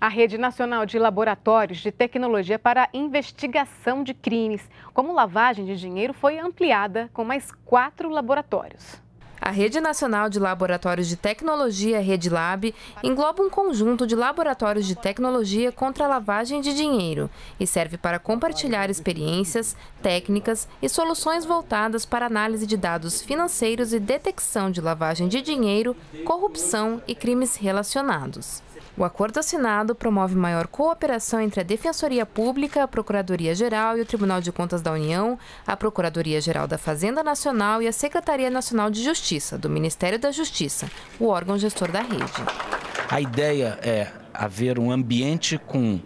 A Rede Nacional de Laboratórios de Tecnologia para Investigação de Crimes, como lavagem de dinheiro, foi ampliada com mais quatro laboratórios. A Rede Nacional de Laboratórios de Tecnologia, Rede Lab, engloba um conjunto de laboratórios de tecnologia contra a lavagem de dinheiro e serve para compartilhar experiências, técnicas e soluções voltadas para análise de dados financeiros e detecção de lavagem de dinheiro, corrupção e crimes relacionados. O acordo assinado promove maior cooperação entre a Defensoria Pública, a Procuradoria-Geral e o Tribunal de Contas da União, a Procuradoria-Geral da Fazenda Nacional e a Secretaria Nacional de Justiça, do Ministério da Justiça, o órgão gestor da rede. A ideia é haver um ambiente com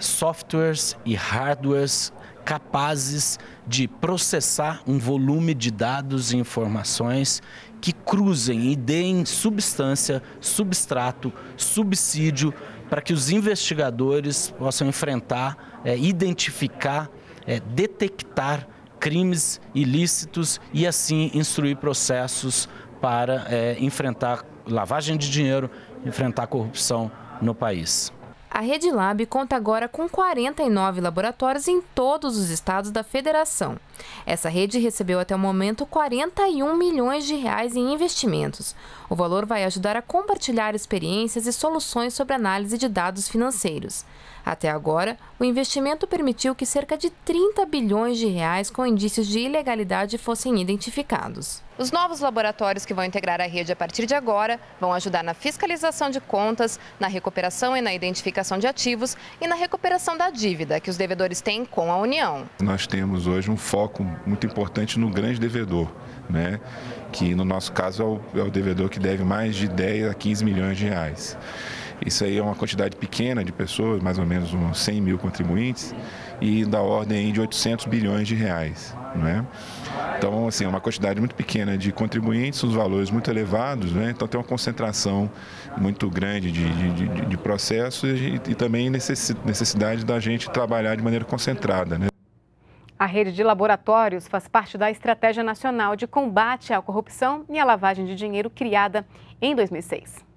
softwares e hardwares capazes de processar um volume de dados e informações que cruzem e deem substância, substrato, subsídio para que os investigadores possam enfrentar, é, identificar, é, detectar crimes ilícitos e assim instruir processos para é, enfrentar lavagem de dinheiro, enfrentar corrupção no país. A Rede Lab conta agora com 49 laboratórios em todos os estados da federação. Essa rede recebeu até o momento 41 milhões de reais em investimentos. O valor vai ajudar a compartilhar experiências e soluções sobre análise de dados financeiros. Até agora, o investimento permitiu que cerca de 30 bilhões de reais com indícios de ilegalidade fossem identificados. Os novos laboratórios que vão integrar a rede a partir de agora vão ajudar na fiscalização de contas, na recuperação e na identificação de ativos e na recuperação da dívida que os devedores têm com a União. Nós temos hoje um foco muito importante no grande devedor, né? que no nosso caso é o, é o devedor que deve mais de 10 a 15 milhões de reais. Isso aí é uma quantidade pequena de pessoas, mais ou menos uns 100 mil contribuintes, e da ordem de 800 bilhões de reais. Né? Então, assim, é uma quantidade muito pequena de contribuintes, os valores muito elevados, né? então tem uma concentração muito grande de, de, de, de processos e, e também necessidade da gente trabalhar de maneira concentrada. Né? A rede de laboratórios faz parte da Estratégia Nacional de Combate à Corrupção e à Lavagem de Dinheiro criada em 2006.